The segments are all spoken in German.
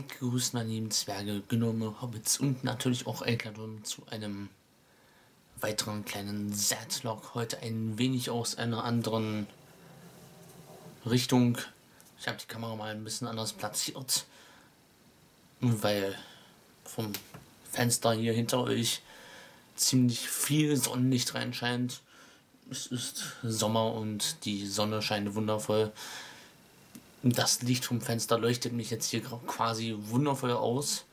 Seid gegrüßt, meine lieben Zwerge, Gnome, Hobbits und natürlich auch Elkerdum zu einem weiteren kleinen Zatlog. Heute ein wenig aus einer anderen Richtung. Ich habe die Kamera mal ein bisschen anders platziert, weil vom Fenster hier hinter euch ziemlich viel Sonnenlicht reinscheint. Es ist Sommer und die Sonne scheint wundervoll. Das Licht vom Fenster leuchtet mich jetzt hier quasi wundervoll aus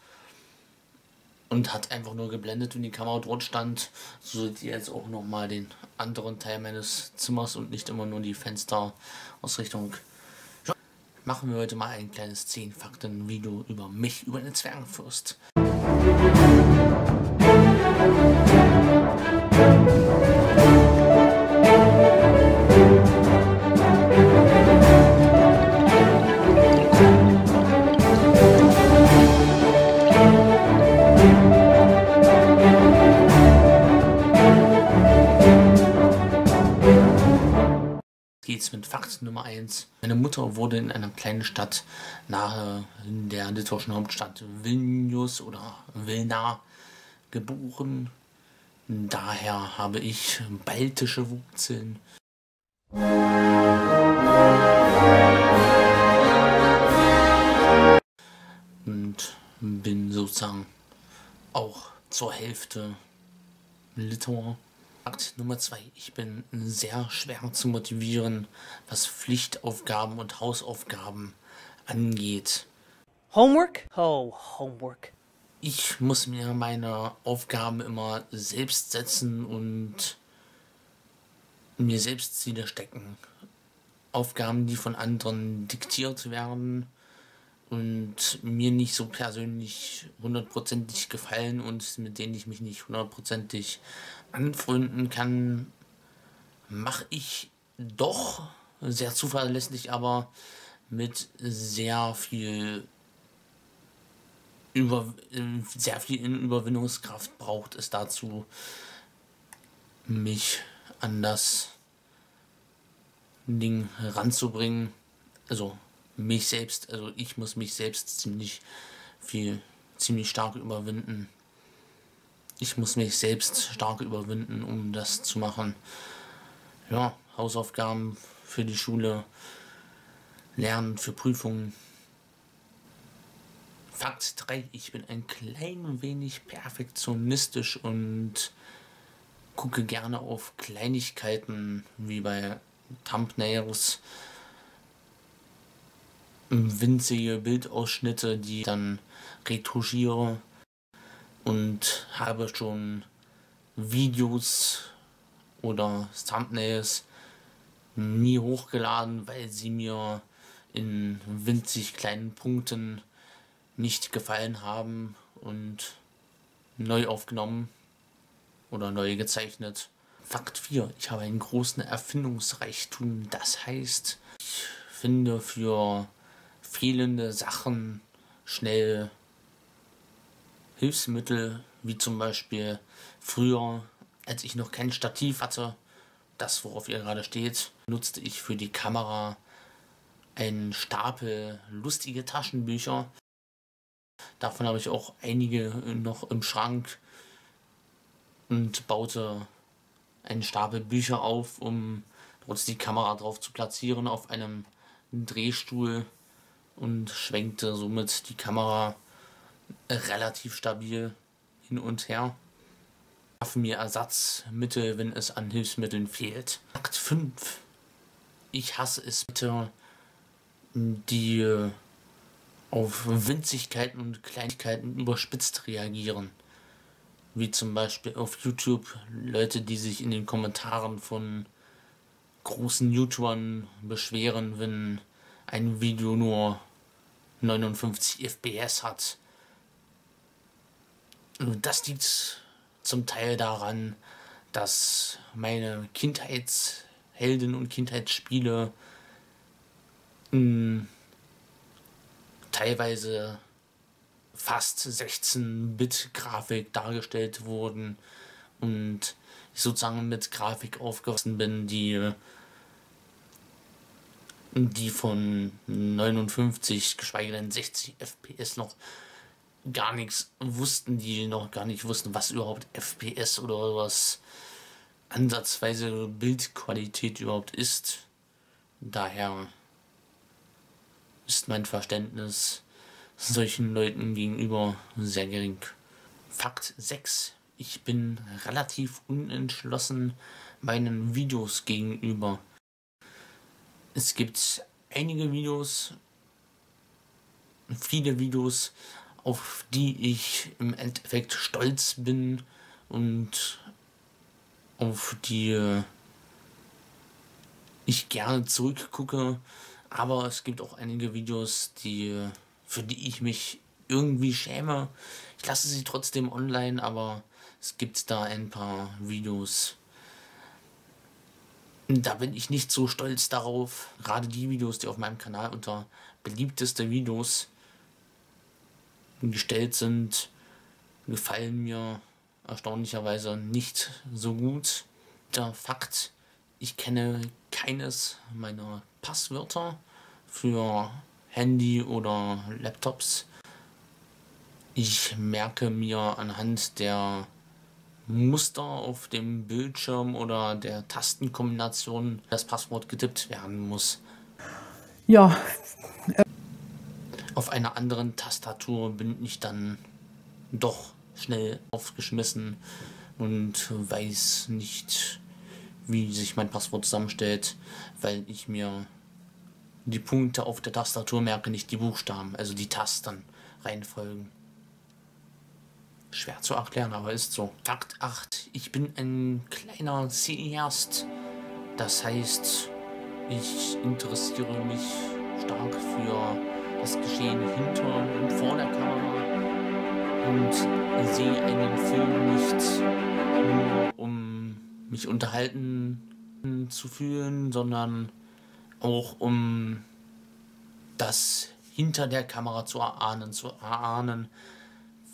und hat einfach nur geblendet, wenn die Kamera dort stand. So seht ihr jetzt auch nochmal den anderen Teil meines Zimmers und nicht immer nur die Fensterausrichtung. Machen wir heute mal ein kleines 10 Fakten Video über mich, über den Zwergenfürst. Geht's mit Fakt Nummer 1. Meine Mutter wurde in einer kleinen Stadt nahe der litauischen Hauptstadt Vilnius oder Vilna geboren. Daher habe ich baltische Wurzeln. Und bin sozusagen auch zur Hälfte Litauer. Fakt Nummer zwei. Ich bin sehr schwer zu motivieren, was Pflichtaufgaben und Hausaufgaben angeht. Homework? Oh, Homework. Ich muss mir meine Aufgaben immer selbst setzen und mir selbst Ziele stecken. Aufgaben, die von anderen diktiert werden und mir nicht so persönlich hundertprozentig gefallen und mit denen ich mich nicht hundertprozentig anfreunden kann, mache ich doch sehr zuverlässig, aber mit sehr viel über sehr viel Überwindungskraft braucht es dazu, mich an das Ding ranzubringen. Also mich selbst, also ich muss mich selbst ziemlich viel, ziemlich stark überwinden. Ich muss mich selbst stark überwinden, um das zu machen. Ja, Hausaufgaben für die Schule, Lernen für Prüfungen. Fakt 3, ich bin ein klein wenig perfektionistisch und gucke gerne auf Kleinigkeiten wie bei Thumbnails, winzige Bildausschnitte, die dann retuschiere und habe schon Videos oder Thumbnails nie hochgeladen, weil sie mir in winzig kleinen Punkten nicht gefallen haben und neu aufgenommen oder neu gezeichnet. Fakt 4. Ich habe einen großen Erfindungsreichtum. Das heißt, ich finde für fehlende Sachen schnell Hilfsmittel, wie zum Beispiel früher, als ich noch kein Stativ hatte, das worauf ihr gerade steht, nutzte ich für die Kamera einen Stapel lustige Taschenbücher. Davon habe ich auch einige noch im Schrank und baute einen Stapel Bücher auf, um dort die Kamera drauf zu platzieren auf einem Drehstuhl und schwenkte somit die Kamera relativ stabil hin und her. Schaffen mir Ersatzmittel, wenn es an Hilfsmitteln fehlt. Akt 5. Ich hasse es bitte, die auf Winzigkeiten und Kleinigkeiten überspitzt reagieren. Wie zum Beispiel auf YouTube Leute, die sich in den Kommentaren von großen YouTubern beschweren, wenn ein Video nur 59 FPS hat. Das liegt zum Teil daran, dass meine Kindheitshelden und Kindheitsspiele hm, teilweise fast 16-Bit-Grafik dargestellt wurden und ich sozusagen mit Grafik aufgewachsen bin, die die von 59, geschweige denn 60 FPS noch gar nichts wussten, die noch gar nicht wussten, was überhaupt FPS oder was ansatzweise Bildqualität überhaupt ist. Daher ist mein Verständnis solchen Leuten gegenüber sehr gering. Fakt 6. Ich bin relativ unentschlossen meinen Videos gegenüber. Es gibt einige Videos, viele Videos, auf die ich im Endeffekt stolz bin und auf die ich gerne zurückgucke. Aber es gibt auch einige Videos, die, für die ich mich irgendwie schäme. Ich lasse sie trotzdem online, aber es gibt da ein paar Videos. Da bin ich nicht so stolz darauf. Gerade die Videos, die auf meinem Kanal unter beliebteste Videos gestellt sind, gefallen mir erstaunlicherweise nicht so gut. Der Fakt, ich kenne keines meiner Passwörter für Handy oder Laptops. Ich merke mir anhand der Muster auf dem Bildschirm oder der Tastenkombination das Passwort getippt werden muss. Ja, auf einer anderen Tastatur bin ich dann doch schnell aufgeschmissen und weiß nicht, wie sich mein Passwort zusammenstellt, weil ich mir die Punkte auf der Tastatur merke, nicht die Buchstaben, also die Tasten reinfolgen. Schwer zu erklären, aber ist so. Fakt 8. Ich bin ein kleiner Cineast. Das heißt, ich interessiere mich stark für das Geschehen hinter und vor der Kamera und sehe einen Film nicht nur um mich unterhalten zu fühlen, sondern auch um das hinter der Kamera zu erahnen, zu erahnen,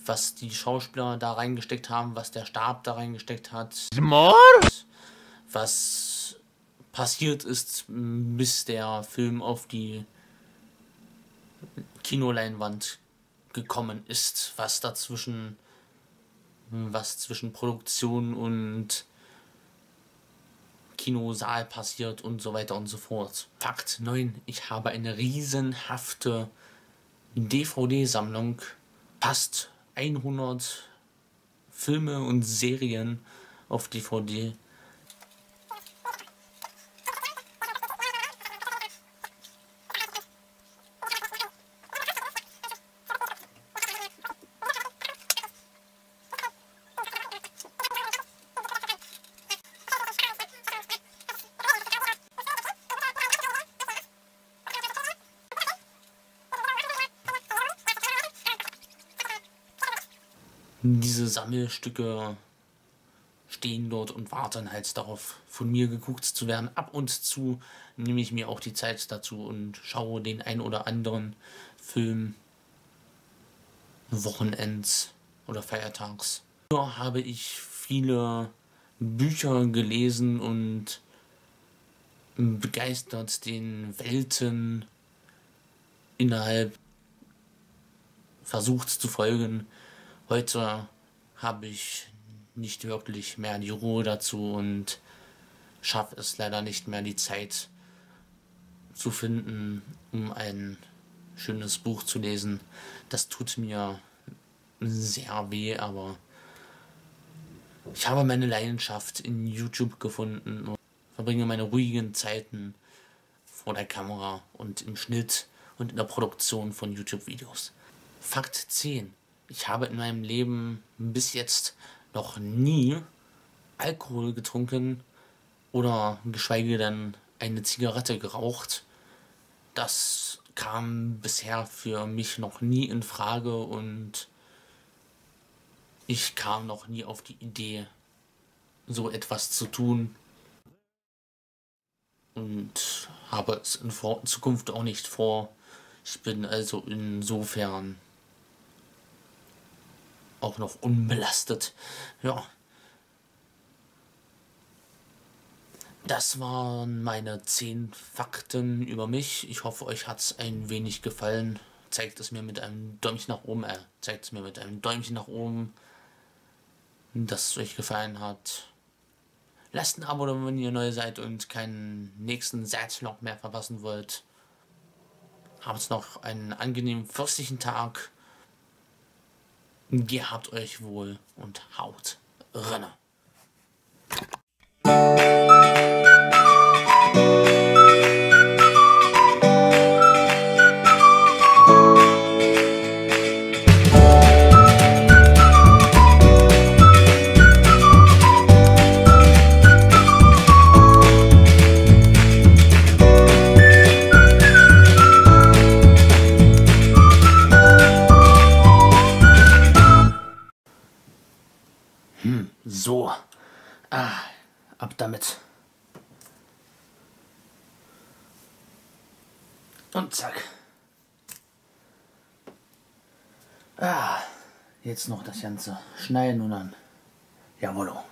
was die Schauspieler da reingesteckt haben, was der Stab da reingesteckt hat. Smart? Was passiert ist, bis der Film auf die Kinoleinwand gekommen ist, was dazwischen, was zwischen Produktion und Kinosaal passiert und so weiter und so fort. Fakt 9. Ich habe eine riesenhafte DVD-Sammlung. Fast 100 Filme und Serien auf DVD. Diese Sammelstücke stehen dort und warten halt darauf, von mir geguckt zu werden. Ab und zu nehme ich mir auch die Zeit dazu und schaue den ein oder anderen Film Wochenends oder Feiertags. Früher habe ich viele Bücher gelesen und begeistert den Welten innerhalb versucht zu folgen, Heute habe ich nicht wirklich mehr die Ruhe dazu und schaffe es leider nicht mehr die Zeit zu finden, um ein schönes Buch zu lesen. Das tut mir sehr weh, aber ich habe meine Leidenschaft in YouTube gefunden und verbringe meine ruhigen Zeiten vor der Kamera und im Schnitt und in der Produktion von YouTube-Videos. Fakt 10 ich habe in meinem Leben bis jetzt noch nie Alkohol getrunken oder geschweige denn eine Zigarette geraucht. Das kam bisher für mich noch nie in Frage und ich kam noch nie auf die Idee, so etwas zu tun und habe es in Zukunft auch nicht vor. Ich bin also insofern auch noch unbelastet. Ja. Das waren meine 10 Fakten über mich. Ich hoffe, euch hat es ein wenig gefallen. Zeigt es mir mit einem Däumchen nach oben, äh, zeigt es mir mit einem Däumchen nach oben, dass es euch gefallen hat. Lasst ein Abo, wenn ihr neu seid und keinen nächsten Satzlog mehr verpassen wollt. Habt noch einen angenehmen fürstlichen Tag. Gehabt euch wohl und haut Renner. So. Ah, ab damit. Und zack. Ah, jetzt noch das Ganze schneiden und dann. Jawollo.